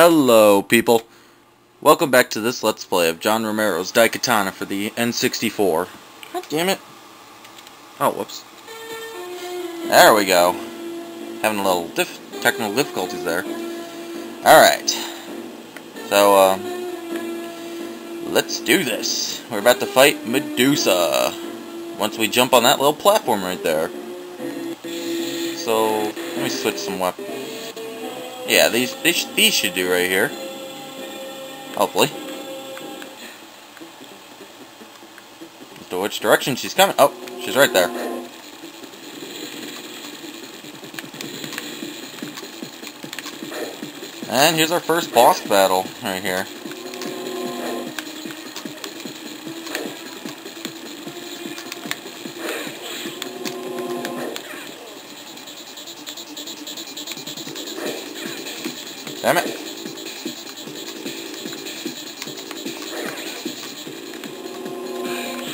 Hello, people. Welcome back to this Let's Play of John Romero's Daikatana for the N64. God damn it. Oh, whoops. There we go. Having a little technical difficulties there. Alright. So, uh, let's do this. We're about to fight Medusa. Once we jump on that little platform right there. So, let me switch some weapons. Yeah, these, these, these should do right here. Hopefully. As to which direction she's coming. Oh, she's right there. And here's our first boss battle right here. Damn it.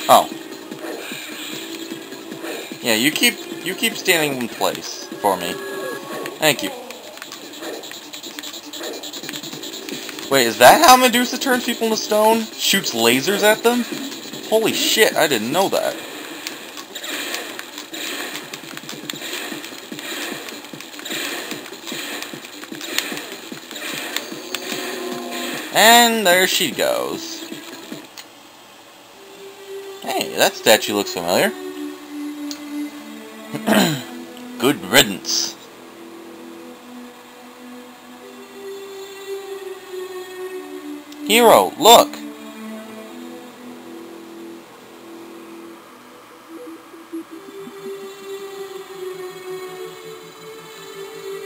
Oh. Yeah, you keep you keep standing in place for me. Thank you. Wait, is that how Medusa turns people into stone? Shoots lasers at them? Holy shit, I didn't know that. And there she goes. Hey, that statue looks familiar. Good riddance. Hero, look!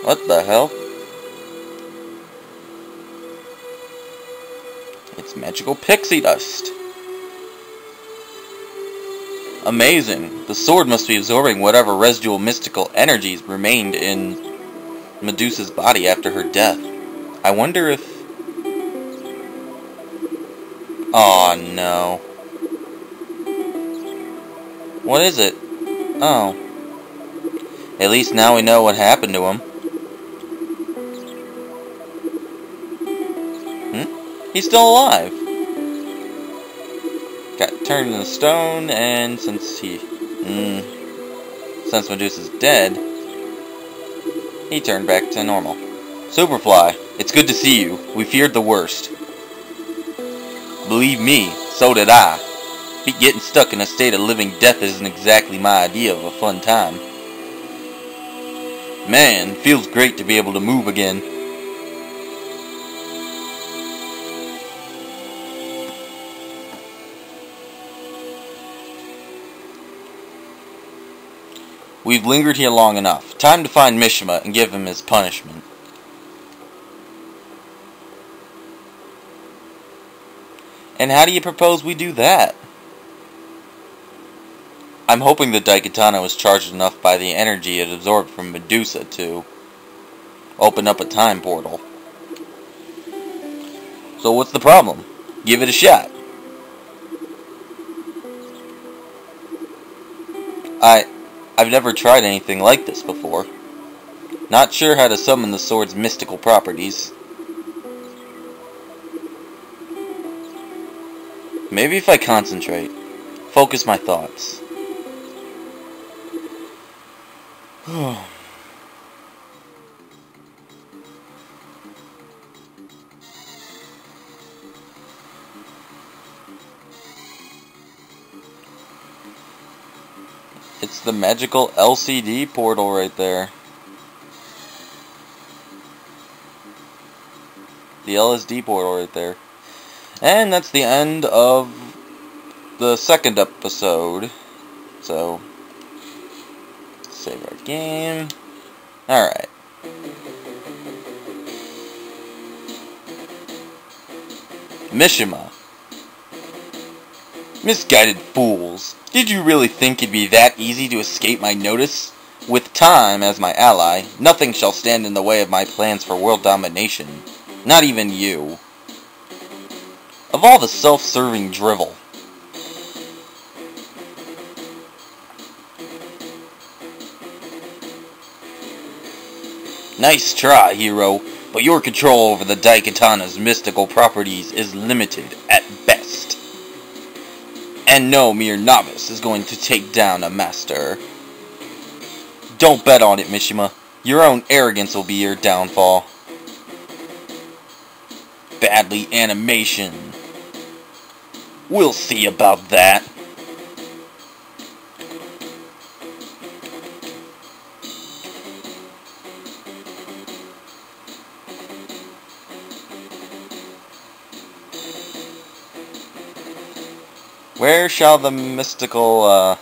What the hell? Magical pixie dust. Amazing. The sword must be absorbing whatever residual mystical energies remained in Medusa's body after her death. I wonder if... Oh no. What is it? Oh. At least now we know what happened to him. He's still alive. Got turned into stone, and since he... Mm, since Medusa's dead, he turned back to normal. Superfly, it's good to see you. We feared the worst. Believe me, so did I. Getting stuck in a state of living death isn't exactly my idea of a fun time. Man, feels great to be able to move again. We've lingered here long enough. Time to find Mishima and give him his punishment. And how do you propose we do that? I'm hoping the Daikatana was charged enough by the energy it absorbed from Medusa to open up a time portal. So what's the problem? Give it a shot. I've never tried anything like this before. Not sure how to summon the sword's mystical properties. Maybe if I concentrate, focus my thoughts. It's the magical LCD portal right there. The LSD portal right there. And that's the end of the second episode. So, save our game. Alright. Mishima. Misguided fools. Did you really think it'd be that easy to escape my notice? With time as my ally, nothing shall stand in the way of my plans for world domination. Not even you. Of all the self-serving drivel. Nice try, hero. but your control over the Daikatana's mystical properties is limited at. And no mere novice is going to take down a master. Don't bet on it, Mishima. Your own arrogance will be your downfall. Badly animation. We'll see about that. Where shall the mystical uh,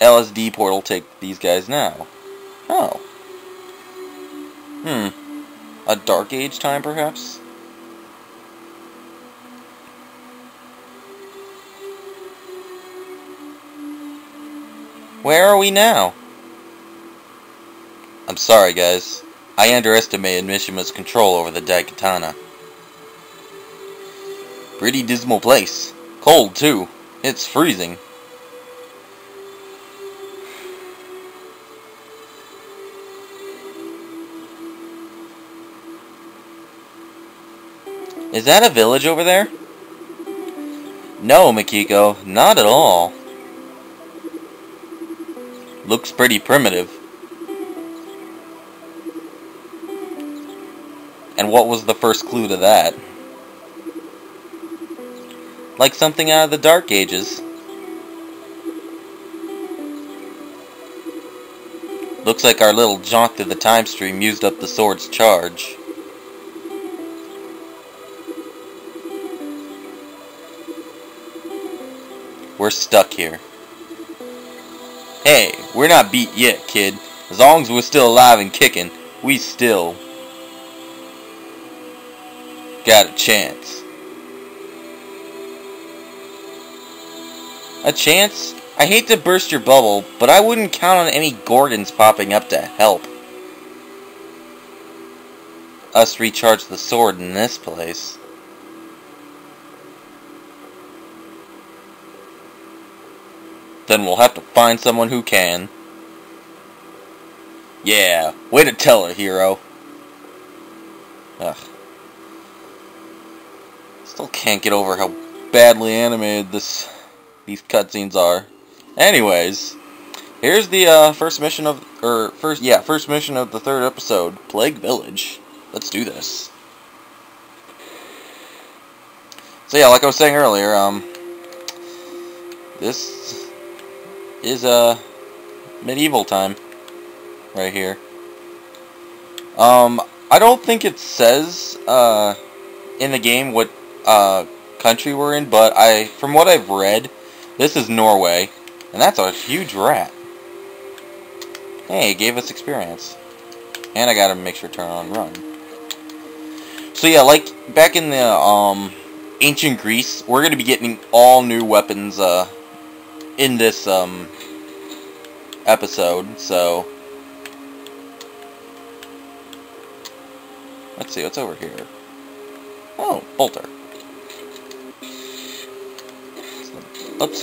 LSD portal take these guys now? Oh. Hmm. A dark age time, perhaps? Where are we now? I'm sorry, guys. I underestimated Mishima's control over the Daikatana. Pretty dismal place. Cold, too. It's freezing. Is that a village over there? No, Mikiko, not at all. Looks pretty primitive. And what was the first clue to that? Like something out of the Dark Ages. Looks like our little jaunt through the time stream used up the sword's charge. We're stuck here. Hey, we're not beat yet, kid. As long as we're still alive and kicking, we still got a chance. A chance? I hate to burst your bubble, but I wouldn't count on any Gorgons popping up to help. Us recharge the sword in this place. Then we'll have to find someone who can. Yeah, way to tell her, hero. Ugh. Still can't get over how badly animated this these cutscenes are. Anyways, here's the uh, first mission of, or first, yeah, first mission of the third episode, Plague Village. Let's do this. So yeah, like I was saying earlier, um, this is a uh, medieval time right here. Um, I don't think it says uh, in the game what uh, country we're in, but I, from what I've read, this is Norway, and that's a huge rat. Hey, it gave us experience. And I gotta make sure to turn on run. So yeah, like back in the um, ancient Greece, we're gonna be getting all new weapons uh, in this um, episode. So let's see what's over here. Oh, bolter. Oops.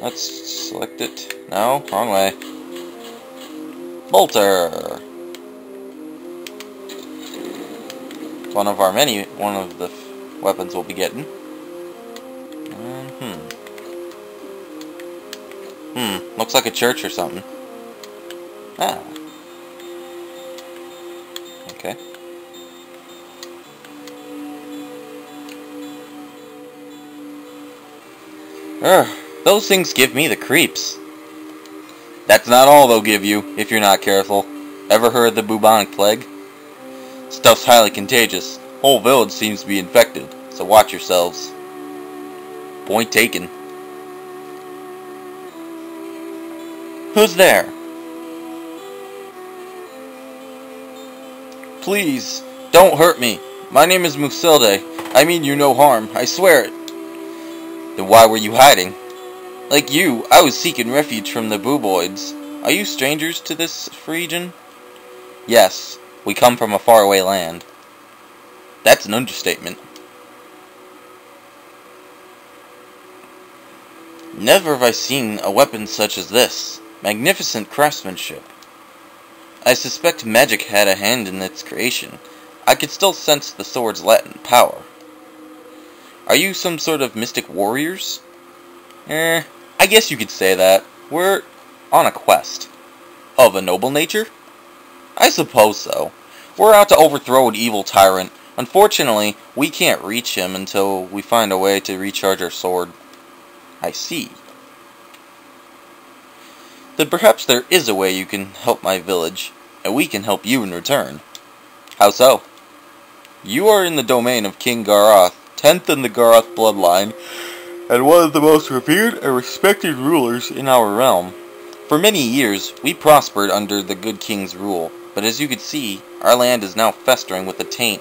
Let's select it. No, wrong way. Bolter. One of our many, one of the weapons we'll be getting. Hmm. Hmm, looks like a church or something. Ah. Ugh, those things give me the creeps. That's not all they'll give you, if you're not careful. Ever heard the bubonic plague? Stuff's highly contagious. Whole village seems to be infected, so watch yourselves. Point taken. Who's there? Please, don't hurt me. My name is Musilde. I mean you no harm. I swear it. Then why were you hiding? Like you, I was seeking refuge from the Buboids. Are you strangers to this region? Yes, we come from a faraway land. That's an understatement. Never have I seen a weapon such as this. Magnificent craftsmanship. I suspect magic had a hand in its creation. I could still sense the sword's latent power. Are you some sort of mystic warriors? Eh, I guess you could say that. We're on a quest. Of a noble nature? I suppose so. We're out to overthrow an evil tyrant. Unfortunately, we can't reach him until we find a way to recharge our sword. I see. Then perhaps there is a way you can help my village, and we can help you in return. How so? You are in the domain of King Garoth, tenth in the Garoth bloodline, and one of the most revered and respected rulers in our realm. For many years, we prospered under the good king's rule, but as you can see, our land is now festering with the taint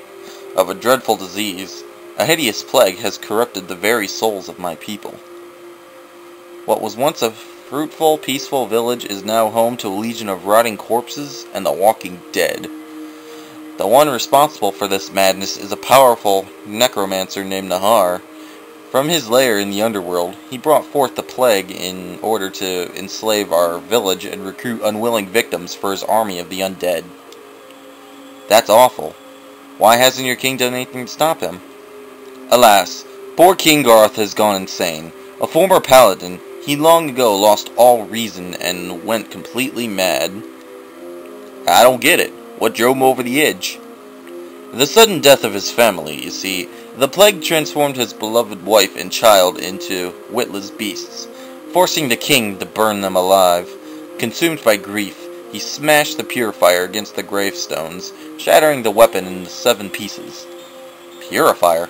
of a dreadful disease. A hideous plague has corrupted the very souls of my people. What was once a fruitful, peaceful village is now home to a legion of rotting corpses and the walking dead. The one responsible for this madness is a powerful necromancer named Nharre, from his lair in the underworld, he brought forth the plague in order to enslave our village and recruit unwilling victims for his army of the undead. That's awful. Why hasn't your king done anything to stop him? Alas, poor King Garth has gone insane. A former paladin, he long ago lost all reason and went completely mad. I don't get it. What drove him over the edge? The sudden death of his family, you see, the plague transformed his beloved wife and child into witless beasts, forcing the king to burn them alive. Consumed by grief, he smashed the purifier against the gravestones, shattering the weapon into seven pieces. Purifier?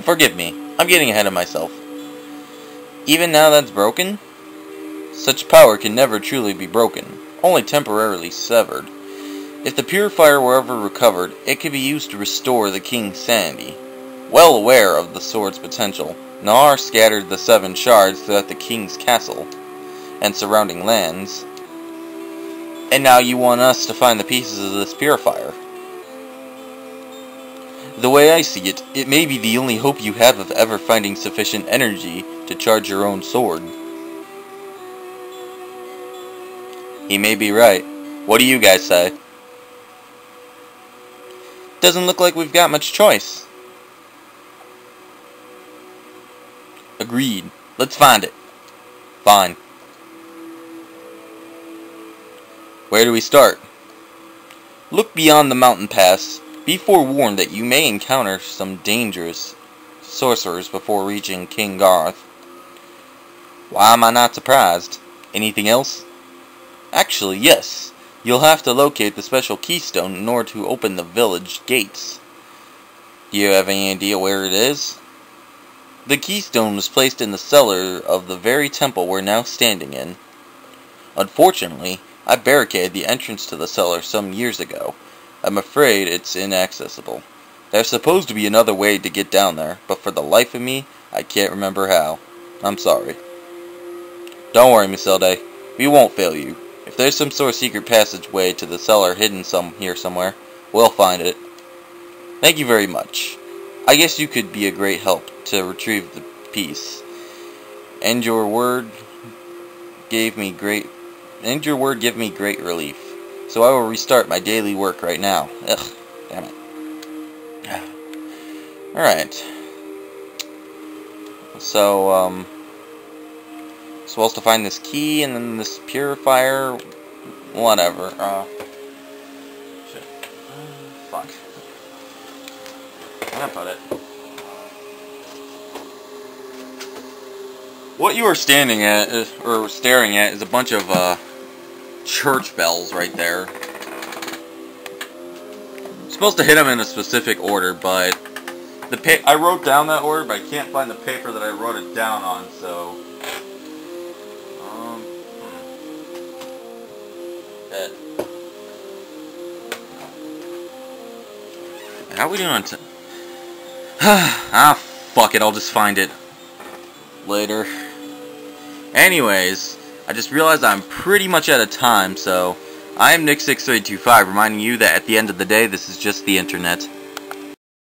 Forgive me, I'm getting ahead of myself. Even now that's broken? Such power can never truly be broken, only temporarily severed. If the purifier were ever recovered, it could be used to restore the king's sanity. Well aware of the sword's potential, Nharre scattered the seven shards throughout the king's castle and surrounding lands. And now you want us to find the pieces of this purifier. The way I see it, it may be the only hope you have of ever finding sufficient energy to charge your own sword. He may be right. What do you guys say? Doesn't look like we've got much choice. Agreed. Let's find it. Fine. Where do we start? Look beyond the mountain pass. Be forewarned that you may encounter some dangerous sorcerers before reaching King Garth. Why am I not surprised? Anything else? Actually, yes. You'll have to locate the special keystone in order to open the village gates. Do you have any idea where it is? The keystone was placed in the cellar of the very temple we're now standing in. Unfortunately, I barricaded the entrance to the cellar some years ago. I'm afraid it's inaccessible. There's supposed to be another way to get down there, but for the life of me, I can't remember how. I'm sorry. Don't worry, Musilde. We won't fail you. If there's some sort of secret passageway to the cellar hidden some here somewhere, we'll find it. Thank you very much. I guess you could be a great help to retrieve the piece. And your word gave me great and your word gave me great relief. So I will restart my daily work right now. Ugh, damn it. Alright. So, um supposed to find this key and then this purifier whatever. Uh shit. fuck. Where put it? What you are standing at, is, or staring at, is a bunch of uh, church bells right there. I'm supposed to hit them in a specific order, but the I wrote down that order, but I can't find the paper that I wrote it down on, so... How are we doing ah, fuck it, I'll just find it later. Anyways, I just realized I'm pretty much out of time, so I am Nick63825, reminding you that at the end of the day, this is just the internet.